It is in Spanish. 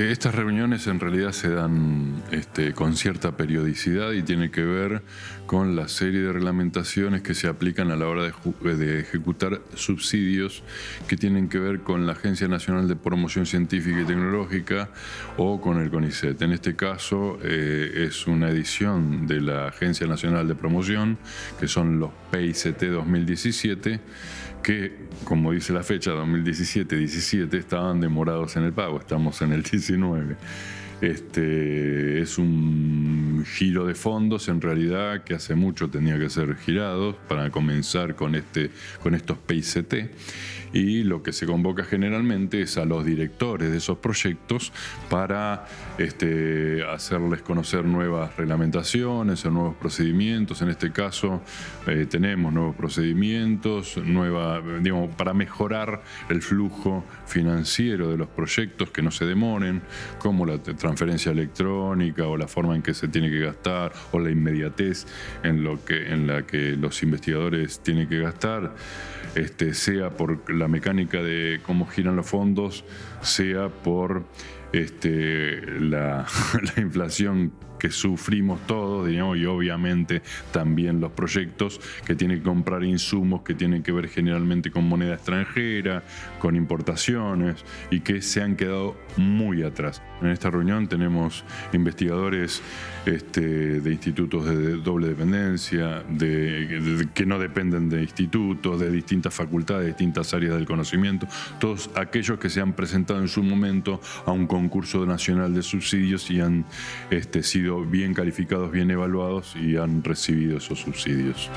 Eh, estas reuniones en realidad se dan este, con cierta periodicidad y tiene que ver con la serie de reglamentaciones que se aplican a la hora de, ejecutar subsidios que tienen que ver con la Agencia Nacional de Promoción Científica y Tecnológica o con el CONICET. En este caso eh, es una edición de la Agencia Nacional de Promoción, que son los PICT 2017, que, como dice la fecha, 2017-17, estaban demorados en el pago. Estamos en el 19. Este, es un giro de fondos en realidad que hace mucho tenía que ser girado para comenzar con, este, estos PICT y lo que se convoca generalmente es a los directores de esos proyectos para este, hacerles conocer nuevas reglamentaciones o nuevos procedimientos. En este caso eh, tenemos nuevos procedimientos, nueva, digamos, para mejorar el flujo financiero de los proyectos que no se demoren, como la transferencia electrónica o la forma en que se tiene que gastar o la inmediatez en, lo que, en la que los investigadores tienen que gastar, este, sea por la mecánica de cómo giran los fondos, sea por este, la, la inflación que sufrimos todos, digamos, y obviamente también los proyectos que tienen que comprar insumos que tienen que ver generalmente con moneda extranjera, con importaciones y que se han quedado muy atrás. En esta reunión tenemos investigadores este, de institutos de doble dependencia, de, que no dependen de institutos, de distintas facultades, de distintas áreas del conocimiento, todos aquellos que se han presentado en su momento a un concurso nacional de subsidios y han este, sido bien calificados, bien evaluados y han recibido esos subsidios.